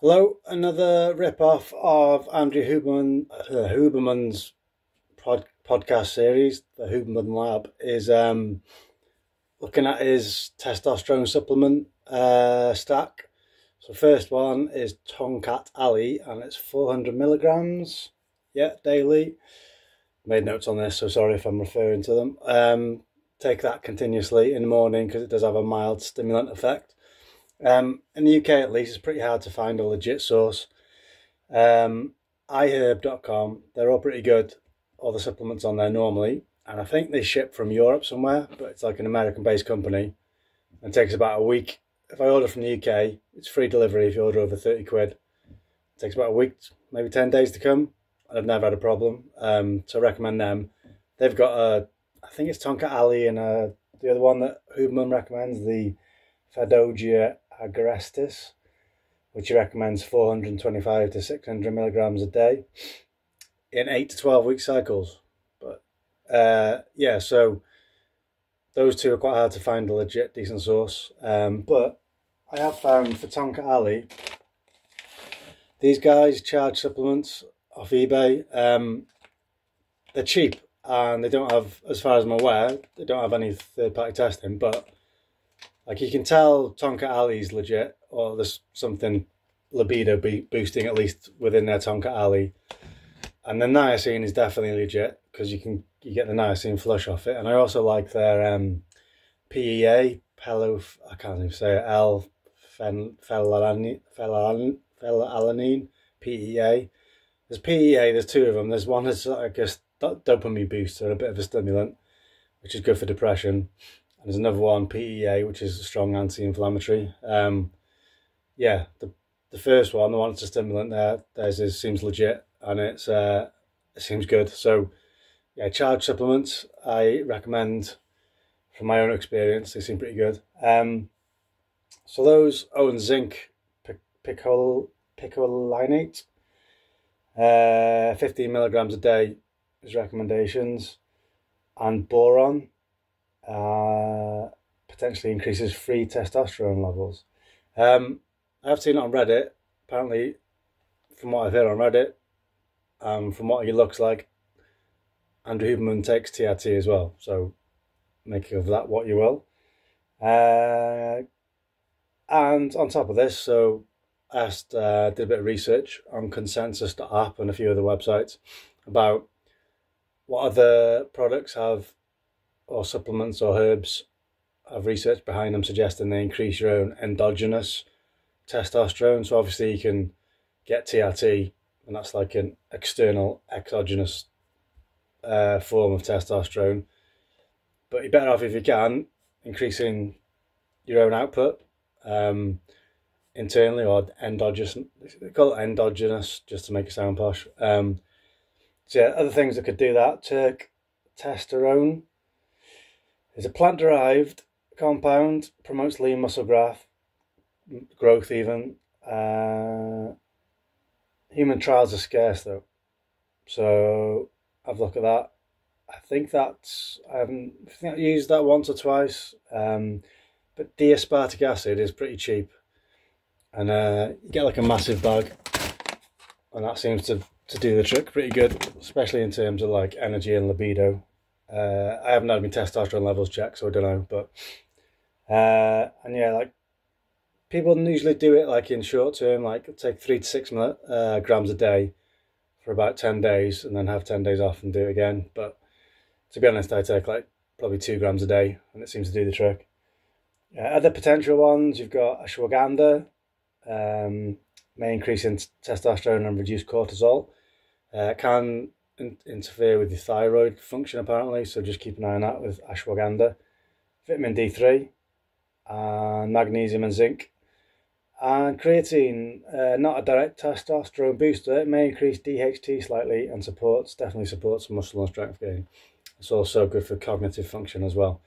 Hello, another rip-off of Andrew Huberman, uh, Huberman's pod, podcast series, the Huberman Lab, is um, looking at his testosterone supplement uh, stack. So first one is Tongkat Ali, and it's 400 milligrams, yeah, daily. Made notes on this, so sorry if I'm referring to them. Um, take that continuously in the morning because it does have a mild stimulant effect. Um, in the UK, at least, it's pretty hard to find a legit source. Um, iherb.com, they're all pretty good. All the supplements on there normally. And I think they ship from Europe somewhere, but it's like an American based company. And takes about a week. If I order from the UK, it's free delivery if you order over 30 quid. It takes about a week, maybe 10 days to come. And I've never had a problem. Um, so I recommend them. They've got a, I think it's Tongkat Ali and uh, the other one that Huberman recommends, the Fadogia agrestis, which he recommends 425 to 600 milligrams a day in 8 to 12 week cycles. But uh, yeah, so those two are quite hard to find a legit decent source. Um, but I have found for Tongkat Ali, these guys charge supplements off eBay. Um, they're cheap and they don't have, as far as I'm aware, they don't have any third party testing, but like you can tell Tongkat Ali's legit, or there's something libido be boosting at least within their Tongkat Ali. And the niacin is definitely legit because you can you get the niacin flush off it. And I also like their um, PEA, Pelo, I can't even say it, L phenylalanine, PEA. There's PEA, there's two of them. There's one that's like a dopamine booster, a bit of a stimulant, which is good for depression. And there's another one, PEA, which is a strong anti-inflammatory. Um, yeah, the the first one, the one that's a stimulant there, is seems legit and it's uh, it seems good. So yeah, charge supplements I recommend from my own experience. They seem pretty good. Um, so those, oh, and zinc picol picolinate, uh, 15 milligrams a day is recommendations, and boron potentially increases free testosterone levels. Um, I've seen it on Reddit. Apparently, from what I've heard on Reddit, um, from what he looks like, Andrew Huberman takes TRT as well. So make of that what you will. Uh, and on top of this, so I asked, uh, did a bit of research on consensus.app and a few other websites about what other products have or supplements or herbs have research behind them suggesting they increase your own endogenous testosterone. So obviously you can get TRT, and that's like an external exogenous uh, form of testosterone. But you're better off if you can increasing your own output um, internally or endogenous. They call it endogenous just to make it sound posh. Um, so yeah, other things that could do that: Turk testosterone is a plant-derived compound, promotes lean muscle growth, growth even. Uh, human trials are scarce though, so have a look at that. I think that's I haven't I think I used that once or twice. Um, but D-aspartic acid is pretty cheap, and uh, you get like a massive bag, and that seems to to do the trick pretty good, especially in terms of like energy and libido. Uh, I haven't had my testosterone levels checked, so I don't know. But uh, and yeah, like people usually do it like in short term, like take three to six uh, grams a day for about ten days, and then have ten days off and do it again. But to be honest, I take like probably two grams a day, and it seems to do the trick. Uh, other potential ones, you've got ashwagandha, um, may increase in testosterone and reduce cortisol. Uh, can in interfere with your thyroid function apparently, so just keep an eye on that with ashwagandha. Vitamin D3, and magnesium and zinc. And creatine, uh, not a direct testosterone booster, it may increase DHT slightly and supports, definitely supports muscle and strength gain. It's also good for cognitive function as well.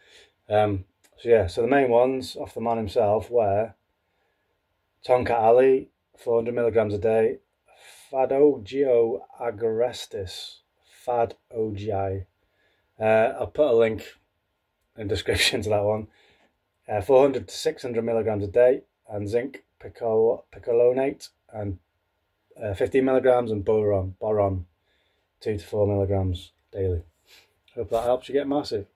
Um, so yeah, so the main ones off the man himself were Tongkat Ali, 400 milligrams a day, Fadogia agrestis, Fad OGI. Uh, I'll put a link in description to that one. Uh, 400 to 600 milligrams a day, and zinc picolinate and uh, 15 milligrams and boron, boron, two to four milligrams daily. Hope that helps you get massive.